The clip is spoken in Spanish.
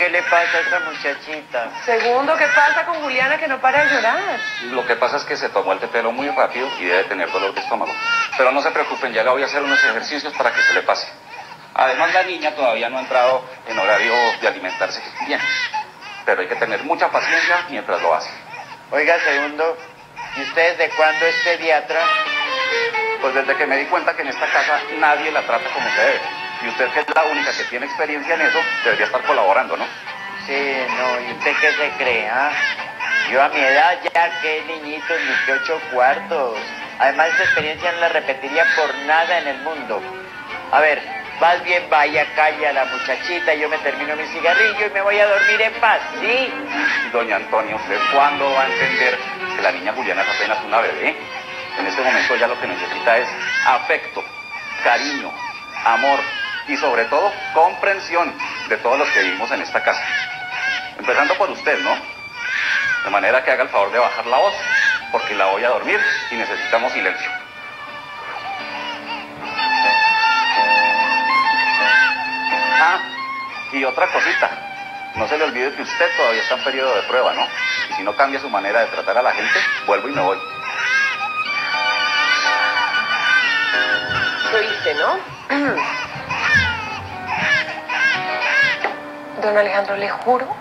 ¿Qué le pasa a esa muchachita? Segundo, ¿qué pasa con Juliana que no para de llorar? Lo que pasa es que se tomó el tetelo muy rápido y debe tener dolor de estómago. Pero no se preocupen, ya le voy a hacer unos ejercicios para que se le pase. Además, la niña todavía no ha entrado en horario de alimentarse bien. Pero hay que tener mucha paciencia mientras lo hace. Oiga, segundo, ¿y usted desde cuándo es pediatra? Pues desde que me di cuenta que en esta casa nadie la trata como se debe. Y usted que es la única que tiene experiencia en eso, debería estar colaborando, ¿no? Sí, no, ¿y usted qué se cree, ah? Yo a mi edad ya, qué niñitos, ni que ocho cuartos. Además, esa experiencia no la repetiría por nada en el mundo. A ver, más bien vaya, calla la muchachita, yo me termino mi cigarrillo y me voy a dormir en paz, ¿sí? Doña Antonia, ¿usted cuándo va a entender que la niña Juliana es apenas una bebé? En este momento ya lo que necesita es afecto, cariño, amor y sobre todo comprensión de todos los que vivimos en esta casa. Empezando por usted, ¿no? De manera que haga el favor de bajar la voz, porque la voy a dormir y necesitamos silencio. Ah, y otra cosita. No se le olvide que usted todavía está en periodo de prueba, ¿no? Y si no cambia su manera de tratar a la gente, vuelvo y me voy. Lo hice, ¿no? Don Alejandro, le juro